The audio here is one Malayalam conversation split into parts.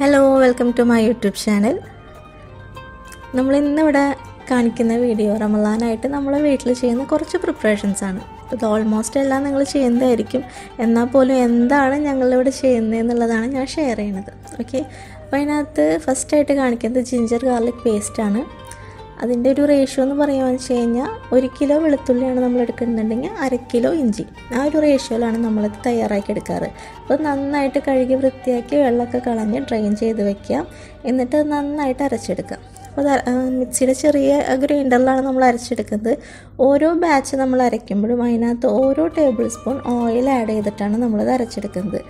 Hello welcome to my YouTube channel നമ്മൾ ഇന്നിവിടെ കാണിക്കുന്ന വീഡിയോ റമലാനായിട്ട് നമ്മൾ വീട്ടിൽ ചെയ്യുന്ന കുറച്ച് പ്രിപ്പറേഷൻസ് ആണ്. ഇത് ഓൾമോസ്റ്റ് എല്ലാം നിങ്ങൾ ചെയ്യുന്നതായിരിക്കും. എന്നാൽ പോലും എന്താണ് ഞങ്ങളിവിടെ ചെയ്യുന്നത് എന്നുള്ളതാണ് ഞാൻ ഷെയർ ചെയ്യുന്നത് ഓക്കെ അപ്പോൾ അതിനകത്ത് ഫസ്റ്റായിട്ട് കാണിക്കുന്നത് ജിഞ്ചർ ഗാർലിക് പേസ്റ്റാണ് അതിന്റെ ഒരു റേഷ്യോ എന്ന് പറയുകയെന്ന് വെച്ച് കഴിഞ്ഞാൽ ഒരു കിലോ വെളുത്തുള്ളിയാണ് നമ്മൾ എടുക്കുന്നുണ്ടെങ്കിൽ അര കിലോ ഇഞ്ചി. ആ ഒരു റേഷ്യോയിലാണ് നമ്മളത് തയ്യാറാക്കി എടുക്കാറ്. അപ്പോൾ നന്നായിട്ട് കഴുകി വൃത്തിയാക്കി വെള്ളമൊക്കെ കളഞ്ഞ് ഡ്രെയിൻ ചെയ്ത് വെക്കുക എന്നിട്ട് നന്നായിട്ട് അരച്ചെടുക്കുക അപ്പോൾ മിക്സിയുടെ ചെറിയ ഗ്രൈൻഡറിലാണ് നമ്മൾ അരച്ചെടുക്കുന്നത്. ഓരോ ബാച്ച് നമ്മൾ അരയ്ക്കുമ്പോഴും അതിനകത്ത് ഓരോ ടേബിൾ സ്പൂൺ ഓയിൽ ആഡ് ചെയ്തിട്ടാണ് നമ്മളത് അരച്ചെടുക്കുന്നത്.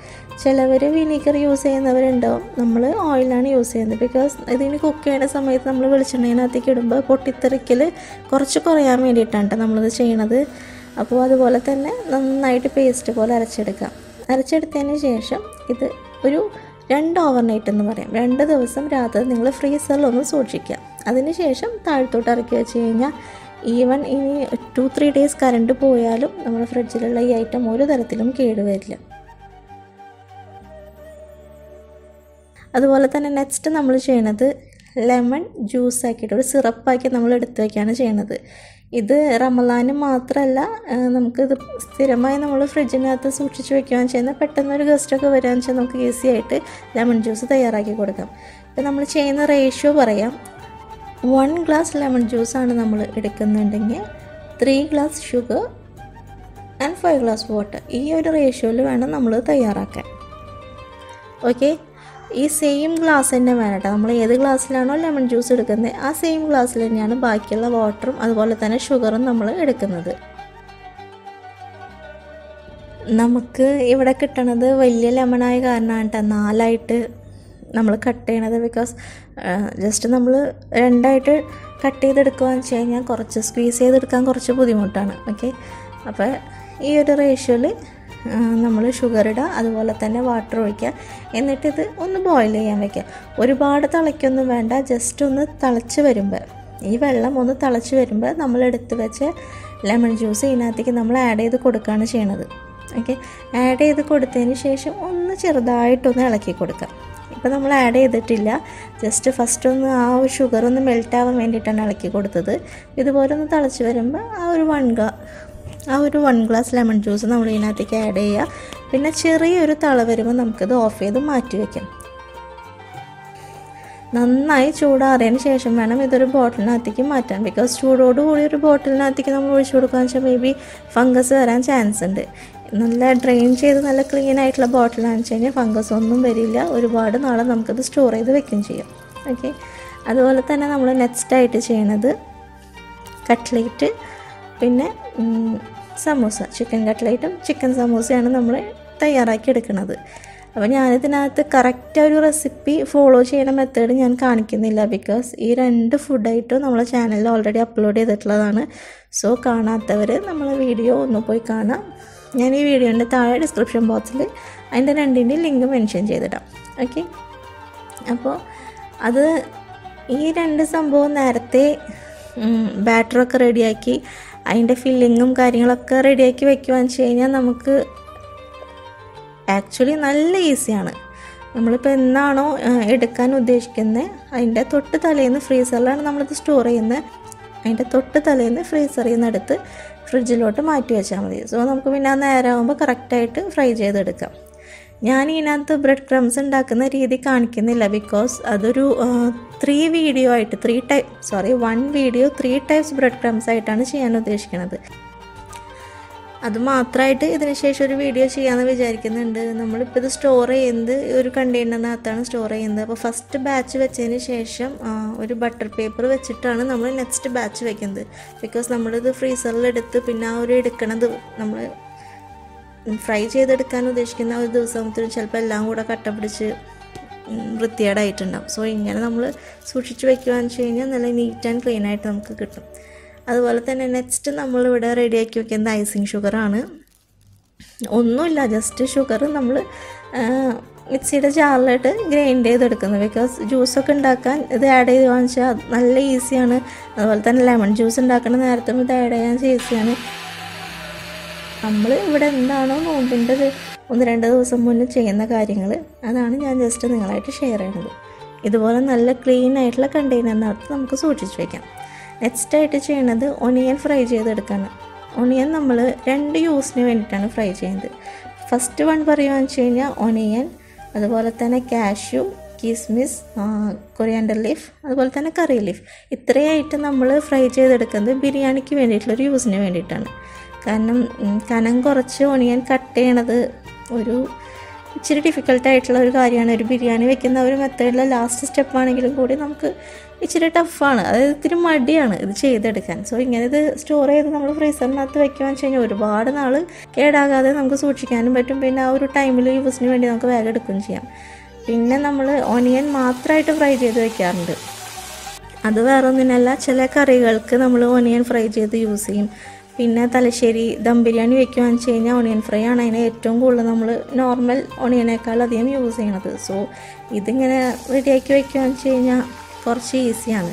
ചിലവർ വിനീഗർ യൂസ് ചെയ്യുന്നവരുണ്ടാവും നമ്മൾ ഓയിലാണ് യൂസ് ചെയ്യുന്നത്. ബിക്കോസ് ഇതിന് കുക്ക് ചെയ്യുന്ന സമയത്ത് നമ്മൾ വെളിച്ചെണ്ണയിനകത്തേക്ക് ഇടുമ്പോൾ പൊട്ടിത്തെറിക്കൽ കുറച്ച് കുറയാൻ വേണ്ടിയിട്ടാണ് നമ്മളിത് ചെയ്യണത്. അപ്പോൾ അതുപോലെ തന്നെ നന്നായിട്ട് പേസ്റ്റ് പോലെ അരച്ചെടുക്കാം. അരച്ചെടുത്തതിന് ശേഷം ഇത് ഒരു രണ്ട് ഓവർ നൈറ്റ് എന്ന് പറയാം. രണ്ട് ദിവസം രാത്രി നിങ്ങൾ ഫ്രീസറിലൊന്ന് സൂക്ഷിക്കുക. അതിനുശേഷം താഴ്ത്തോട്ട് ഇറക്കി വെച്ച് കഴിഞ്ഞാൽ ഈവൻ ഇനി ടു ത്രീ ഡേയ്സ് കറണ്ട് പോയാലും നമ്മുടെ ഫ്രിഡ്ജിലുള്ള ഈ ഐറ്റം ഒരു തരത്തിലും കേടുവരില്ല അതുപോലെ തന്നെ നെക്സ്റ്റ് നമ്മൾ ചെയ്യണത് ലെമൺ ജ്യൂസ് ആക്കിയിട്ട് ഒരു സിറപ്പാക്കി നമ്മൾ എടുത്തു വയ്ക്കുകയാണ് ചെയ്യണത്. ഇത് റമലാന് മാത്രമല്ല നമുക്കിത് സ്ഥിരമായി നമ്മൾ ഫ്രിഡ്ജിനകത്ത് സൂക്ഷിച്ച് വെക്കുകയാണ് ചെയ്യുന്നത്. പെട്ടെന്ന് ഒരു ഗസ്റ്റൊക്കെ വരികയെന്ന് വെച്ചാൽ നമുക്ക് ഈസി ആയിട്ട് ലെമൺ ജ്യൂസ് തയ്യാറാക്കി കൊടുക്കാം. ഇപ്പം നമ്മൾ ചെയ്യുന്ന റേഷ്യോ പറയാം. വൺ ഗ്ലാസ് ലെമൺ ജ്യൂസാണ് നമ്മൾ എടുക്കുന്നുണ്ടെങ്കിൽ three glass sugar and five glass water. ഈ ഒരു റേഷ്യോയിൽ വേണം നമ്മൾ തയ്യാറാക്കാൻ. ഓക്കെ? ഈ സെയിം ഗ്ലാസ് തന്നെ വേണം നമ്മൾ ഏത് ഗ്ലാസ്സിലാണോ ലെമൺ ജ്യൂസ് എടുക്കുന്നത് ആ സെയിം ഗ്ലാസ്സിൽ തന്നെയാണ് ബാക്കിയുള്ള വാട്ടറും അതുപോലെ തന്നെ ഷുഗറും നമ്മൾ എടുക്കുന്നത്. നമുക്ക് ഇവിടെ കിട്ടണത് വലിയ ലെമണായ കാരണമാണ് കേട്ടോ. നാലായിട്ട് നമ്മൾ കട്ട് ചെയ്യണത് ബിക്കോസ് ജസ്റ്റ് നമ്മൾ രണ്ടായിട്ട് കട്ട് ചെയ്തെടുക്കുകയെന്ന് വെച്ച് കഴിഞ്ഞാൽ കുറച്ച് സ്ക്വീസ് ചെയ്തെടുക്കാൻ കുറച്ച് ബുദ്ധിമുട്ടാണ്. ഓക്കെ അപ്പോൾ ഈ ഒരു റേഷ്യോയിൽ നമ്മൾ ഷുഗർ ഇടുക അതുപോലെ തന്നെ വാട്ടർ ഒഴിക്കുക. എന്നിട്ട് ഇത് ഒന്ന് ബോയിൽ ചെയ്യാൻ വയ്ക്കുക ഒരുപാട് തിളയ്ക്കൊന്നും വേണ്ട ജസ്റ്റ് ഒന്ന് തിളച്ച് വരുമ്പോൾ. ഈ വെള്ളം ഒന്ന് തിളച്ച് വരുമ്പോൾ നമ്മൾ എടുത്ത് വെച്ച ലെമൺ ജ്യൂസ് ഇതിനകത്തേക്ക് നമ്മൾ ആഡ് ചെയ്ത് കൊടുക്കുകയാണ് ചെയ്യണത്. ഓക്കെ ആഡ് ചെയ്ത് കൊടുത്തതിന് ശേഷം ഒന്ന് ചെറുതായിട്ടൊന്ന് ഇളക്കി കൊടുക്കുക. ഇപ്പോൾ നമ്മൾ ആഡ് ചെയ്തിട്ടില്ല. ജസ്റ്റ് ഫസ്റ്റ് ഒന്ന് ആ ഒരു ഷുഗർ ഒന്ന് മെൽറ്റ് ആവാൻ വേണ്ടിയിട്ടാണ് ഇളക്കി കൊടുത്തത്. ഇതുപോലെ ഒന്ന് തിളച്ച് വരുമ്പോൾ ആ ഒരു വൺ ആ ഒരു വൺ ഗ്ലാസ് ലെമൺ ജ്യൂസ് നമ്മൾ ഇതിനകത്തേക്ക് ആഡ് ചെയ്യുക. പിന്നെ ചെറിയൊരു തള വരുമ്പോൾ നമുക്കിത് ഓഫ് ചെയ്ത് മാറ്റി വയ്ക്കാം നന്നായി ചൂടാറിയതിന് ശേഷം വേണം ഇതൊരു ബോട്ടിലിനകത്തേക്ക് മാറ്റാൻ. ബിക്കോസ് ചൂടോട് കൂടി ഒരു ബോട്ടിലിനകത്തേക്ക് നമ്മൾ ഒഴിച്ചു കൊടുക്കുകയെന്ന് വെച്ചാൽ മേ ബി ഫംഗസ് വരാൻ ചാൻസ് ഉണ്ട്. നല്ല ഡ്രെയിൻ ചെയ്ത് നല്ല ക്ലീൻ ആയിട്ടുള്ള ബോട്ടിലാണെന്ന് വെച്ച് കഴിഞ്ഞാൽ ഫംഗസ് ഒന്നും വരില്ല. ഒരുപാട് നാളെ നമുക്കത് സ്റ്റോർ ചെയ്ത് വെക്കുകയും ചെയ്യാം. ഓക്കെ അതുപോലെ തന്നെ നമ്മൾ നെക്സ്റ്റ് ആയിട്ട് ചെയ്യണത് കട്ട്ലേറ്റ് പിന്നെ സമൂസ ചിക്കൻ കട്ട്ലേറ്റും ചിക്കൻ സമൂസയാണ് നമ്മൾ തയ്യാറാക്കി എടുക്കുന്നത് അപ്പോൾ ഞാനിതിനകത്ത് കറക്റ്റ് ഒരു റെസിപ്പി ഫോളോ ചെയ്യുന്ന മെത്തേഡ് ഞാൻ കാണിക്കുന്നില്ല ബിക്കോസ് ഈ രണ്ട് ഫുഡായിട്ടും നമ്മളെ ചാനലിൽ ഓൾറെഡി അപ്ലോഡ് ചെയ്തിട്ടുള്ളതാണ്. സോ കാണാത്തവർ നമ്മളെ വീഡിയോ ഒന്ന് പോയി കാണാം. ഞാൻ ഈ വീഡിയോന്റെ താഴെ ഡിസ്ക്രിപ്ഷൻ ബോക്സിൽ അതിന്റെ രണ്ടിന്റെയും ലിങ്ക് മെൻഷൻ ചെയ്തിടാം. ഓക്കെ അപ്പോൾ അത് ഈ രണ്ട് സംഭവം നേരത്തെ ബാറ്ററൊക്കെ റെഡിയാക്കി അതിന്റെ ഫില്ലിങ്ങും കാര്യങ്ങളൊക്കെ റെഡിയാക്കി വെക്കുകയെന്ന് വെച്ച് കഴിഞ്ഞാൽ നമുക്ക് ആക്ച്വലി നല്ല ഈസിയാണ് നമ്മളിപ്പോൾ എന്നാണോ എടുക്കാൻ ഉദ്ദേശിക്കുന്നത് അതിന്റെ തൊട്ട് തലേന്ന് ഫ്രീസറിലാണ് നമ്മളിത് സ്റ്റോർ ചെയ്യുന്നത് അതിന്റെ തൊട്ട് തലേന്ന് ഫ്രീസറിൽ നിന്ന് എടുത്ത് ഫ്രിഡ്ജിലോട്ട് മാറ്റി വെച്ചാൽ മതി. സോ നമുക്ക് പിന്നെ ആ നേരമാകുമ്പോൾ കറക്റ്റായിട്ട് ഫ്രൈ ചെയ്തെടുക്കാം. ഞാൻ ഇതിനകത്ത് ബ്രെഡ് ക്രംസ് ഉണ്ടാക്കുന്ന രീതി കാണിക്കുന്നില്ല ബിക്കോസ് അതൊരു ത്രീ വീഡിയോ ആയിട്ട് three type sorry one video three types bread crumbs ആയിട്ടാണ് ചെയ്യാൻ ഉദ്ദേശിക്കുന്നത് അത് മാത്രമായിട്ട് ഇതിന് ശേഷം ഒരു വീഡിയോ ചെയ്യാമെന്ന് വിചാരിക്കുന്നുണ്ട്. നമ്മളിപ്പോൾ ഇത് സ്റ്റോർ ചെയ്യുന്നത് ഒരു കണ്ടെയ്നറിനകത്താണ് സ്റ്റോർ ചെയ്യുന്നത്. അപ്പോൾ ഫസ്റ്റ് ബാച്ച് വെച്ചതിന് ശേഷം ഒരു ബട്ടർ പേപ്പർ വെച്ചിട്ടാണ് നമ്മൾ നെക്സ്റ്റ് ബാച്ച് വെക്കുന്നത്. ബിക്കോസ് നമ്മളിത് ഫ്രീസറിലെടുത്ത് പിന്നെ ആ ഒരു എടുക്കണത് നമ്മൾ ഫ്രൈ ചെയ്തെടുക്കാൻ ഉദ്ദേശിക്കുന്ന ഒരു ദിവസത്തിന് ചിലപ്പോൾ എല്ലാം കൂടെ കട്ട പിടിച്ച് വൃത്തികേടായിട്ടുണ്ടാവും. സോ ഇങ്ങനെ നമ്മൾ സൂക്ഷിച്ച് വെക്കുകയെന്ന് വെച്ച് കഴിഞ്ഞാൽ നല്ല നീറ്റ് ആൻഡ് ക്ലീൻ ആയിട്ട് നമുക്ക് കിട്ടും. അതുപോലെ തന്നെ നെക്സ്റ്റ് നമ്മളിവിടെ റെഡിയാക്കി വെക്കുന്നത് ഐസിങ് ഷുഗറാണ് ഒന്നുമില്ല ജസ്റ്റ് ഷുഗർ നമ്മൾ മിക്സിയുടെ ജാറിലിട്ട് ഗ്രൈൻഡ് ചെയ്തെടുക്കുന്നത്. ബിക്കോസ് ജ്യൂസൊക്കെ ഉണ്ടാക്കാൻ ഇത് ആഡ് ചെയ്ത് വാങ്ങിച്ചാൽ നല്ല ഈസിയാണ് അതുപോലെ തന്നെ ലെമൺ ജ്യൂസ് ഉണ്ടാക്കുന്ന നേരത്തും ഇത് ആഡ് ചെയ്യാൻ ഈസിയാണ് നമ്മൾ ഇവിടെ എന്താണോ നോമ്പിന്റെ ഒന്ന് രണ്ട് ദിവസം മുന്നേ ചെയ്യുന്ന കാര്യങ്ങൾ അതാണ് ഞാൻ ജസ്റ്റ് നിങ്ങളായിട്ട് ഷെയർ ചെയ്യുന്നത്. ഇതുപോലെ നല്ല ക്ലീൻ ആയിട്ടുള്ള കണ്ടെയ്നറിനകത്ത് നമുക്ക് സൂക്ഷിച്ച് വയ്ക്കാം നെക്സ്റ്റ് ആയിട്ട് ചെയ്യണത് ഒണിയൻ ഫ്രൈ ചെയ്തെടുക്കാണ് ഒണിയൻ നമ്മൾ രണ്ട് യൂസിന് വേണ്ടിയിട്ടാണ് ഫ്രൈ ചെയ്യുന്നത്. ഫസ്റ്റ് വൺ പറയുകയെന്ന് വെച്ച് കഴിഞ്ഞാൽ ഒണിയൻ അതുപോലെ തന്നെ കാഷ്യൂ കിസ്മിസ് കൊറിയാണ്ടർ ലീഫ് അതുപോലെ തന്നെ കറി ലീഫ് ഇത്രയായിട്ട് നമ്മൾ ഫ്രൈ ചെയ്തെടുക്കുന്നത് ബിരിയാണിക്ക് വേണ്ടിയിട്ടുള്ളൊരു യൂസിന് വേണ്ടിയിട്ടാണ്. കാരണം കനം കുറച്ച് ഒണിയൻ കട്ട് ചെയ്യണത് ഒരു ഇച്ചിരി ഡിഫിക്കൽട്ടായിട്ടുള്ള ഒരു കാര്യമാണ്. ഒരു ബിരിയാണി വെക്കുന്ന ഒരു മെത്തേഡിലെ ലാസ്റ്റ് സ്റ്റെപ്പാണെങ്കിലും കൂടി നമുക്ക് ഇച്ചിരി ടഫാണ് അതായത് ഇത്തിരി മടിയാണ് ഇത് ചെയ്തെടുക്കാൻ. സോ ഇങ്ങനെ ഇത് സ്റ്റോർ ചെയ്ത് നമ്മൾ ഫ്രീസറിനകത്ത് വെക്കുകയെന്ന് വെച്ച് കഴിഞ്ഞാൽ ഒരുപാട് നാൾ കേടാകാതെ നമുക്ക് സൂക്ഷിക്കാനും പറ്റും. പിന്നെ ആ ഒരു ടൈമിൽ യൂസിന് വേണ്ടി നമുക്ക് വേഗം എടുക്കുകയും ചെയ്യാം. പിന്നെ നമ്മൾ ഓണിയൻ മാത്രമായിട്ട് ഫ്രൈ ചെയ്ത് വെക്കാറുണ്ട്. അത് വേറെ ഒന്നിനല്ല ചില കറികൾക്ക് നമ്മൾ ഓണിയൻ ഫ്രൈ ചെയ്ത് യൂസ് ചെയ്യും. പിന്നെ തലശ്ശേരി ദം ബിരിയാണി വെക്കുകയെന്ന് വെച്ച് കഴിഞ്ഞാൽ ഓണിയൻ ഫ്രൈ ആണ് അതിന് ഏറ്റവും കൂടുതൽ നമ്മൾ നോർമൽ ഓണിയനേക്കാൾ അധികം യൂസ് ചെയ്യണത്. സോ ഇതിങ്ങനെ റെഡിയാക്കി വെക്കുകയെന്ന് വെച്ച് കഴിഞ്ഞാൽ കുറച്ച് ഈസിയാണ്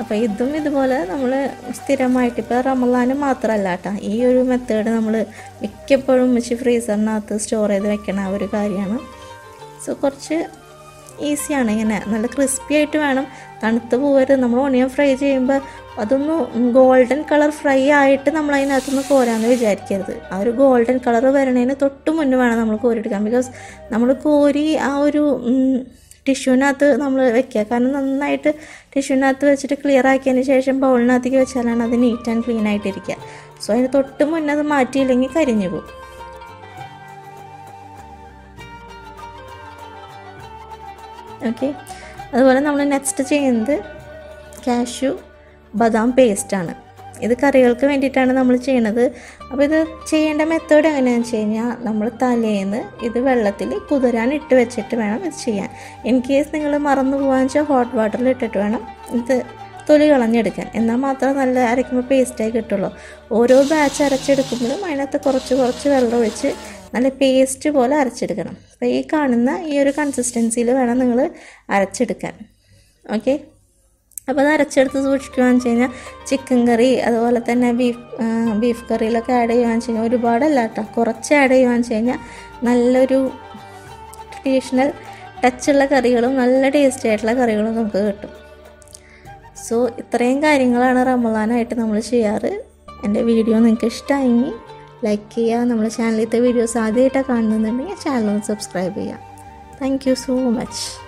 അപ്പോൾ ഇതും ഇതുപോലെ നമ്മൾ സ്ഥിരമായിട്ട് ഇപ്പോൾ റമദാന് മാത്രമല്ല കേട്ടോ ഈ ഒരു മെത്തേഡ് നമ്മൾ മിക്കപ്പോഴും വെച്ച് ഫ്രീസറിനകത്ത് സ്റ്റോർ ചെയ്ത് വെക്കണ ഒരു കാര്യമാണ്. സോ കുറച്ച് ഈസിയാണ്. ഇങ്ങനെ നല്ല ക്രിസ്പി ആയിട്ട് വേണം. തണുത്ത് പോകരുത് നമ്മൾ ഓണിയൻ ഫ്രൈ ചെയ്യുമ്പോൾ അതൊന്ന് ഗോൾഡൻ കളർ ഫ്രൈ ആയിട്ട് നമ്മൾ അതിനകത്തുനിന്ന് കോരാമെന്ന് വിചാരിക്കരുത്. ആ ഒരു ഗോൾഡൻ കളർ വരണതിന് തൊട്ട് മുന്നേ വേണം നമ്മൾ കോരിയെടുക്കാൻ. ബിക്കോസ് നമ്മൾ കോരി ആ ഒരു ടിഷ്യൂവിനകത്ത് നമ്മൾ വെക്കുക. കാരണം നന്നായിട്ട് ടിഷ്യൂവിനകത്ത് വെച്ചിട്ട് ക്ലിയർ ആക്കിയതിന് ശേഷം ബൗളിനകത്തേക്ക് വെച്ചാലാണ് അത് നീറ്റ് ആൻഡ് ക്ലീൻ ആയിട്ടിരിക്കുക. സോ അതിന് തൊട്ട് മുന്നേ അത് മാറ്റിയില്ലെങ്കിൽ കരിഞ്ഞു പോകും. ഓക്കെ അതുപോലെ നമ്മൾ നെക്സ്റ്റ് ചെയ്യുന്നത് കാഷ്യൂ ബദാം പേസ്റ്റാണ് ഇത് കറികൾക്ക് വേണ്ടിയിട്ടാണ് നമ്മൾ ചെയ്യണത്. അപ്പോൾ ഇത് ചെയ്യേണ്ട മെത്തേഡ് എങ്ങനെയാണെന്ന് വെച്ച് കഴിഞ്ഞാൽ നമ്മൾ തലേന്ന് ഇത് വെള്ളത്തിൽ കുതിരാൻ ഇട്ട് വെച്ചിട്ട് വേണം ഇത് ചെയ്യാൻ. ഇൻ കേസ് നിങ്ങൾ മറന്നു പോകാന്ന് വെച്ചാൽ ഹോട്ട് വാട്ടറിൽ ഇട്ടിട്ട് വേണം ഇത് തൊലി കളഞ്ഞെടുക്കാൻ. എന്നാൽ മാത്രം നല്ല അരയ്ക്കുമ്പോൾ പേസ്റ്റായി കിട്ടുള്ളൂ. ഓരോ ബാച്ച് അരച്ചെടുക്കുമ്പോഴും അതിനകത്ത് കുറച്ച് കുറച്ച് വെള്ളം ഒഴിച്ച് നല്ല പേസ്റ്റ് പോലെ അരച്ചെടുക്കണം. അപ്പോൾ ഈ കാണുന്ന ഈ ഒരു കൺസിസ്റ്റൻസിയിൽ വേണം നിങ്ങൾ അരച്ചെടുക്കാൻ. ഓക്കെ അപ്പോൾ അത് അരച്ചെടുത്ത് സൂക്ഷിക്കുകയെന്ന് വെച്ച് കഴിഞ്ഞാൽ ചിക്കൻ കറി അതുപോലെ തന്നെ ബീഫ് ബീഫ് കറിയിലൊക്കെ ആഡ് ചെയ്യുകയെന്ന് വെച്ച് കഴിഞ്ഞാൽ ഒരുപാടല്ല കേട്ടോ കുറച്ച് ആഡ് ചെയ്യുകയെന്ന് വെച്ച് കഴിഞ്ഞാൽ നല്ലൊരു ട്രഡീഷണൽ ടച്ചുള്ള കറികളും നല്ല ടേസ്റ്റി ആയിട്ടുള്ള കറികളും നമുക്ക് കിട്ടും. സോ ഇത്രയും കാര്യങ്ങളാണ് റമലാനായിട്ട് നമ്മൾ ചെയ്യാറ്. എന്റെ വീഡിയോ നിങ്ങൾക്ക് ഇഷ്ടമായെങ്കിൽ ലൈക്ക് ചെയ്യുക നമ്മുടെ ചാനലിലത്തെ വീഡിയോസ് ആദ്യമായിട്ടാണ് കാണുന്നുണ്ടെങ്കിൽ ചാനൽ ഒന്ന് സബ്സ്ക്രൈബ് ചെയ്യുക താങ്ക് യു സോ മച്ച്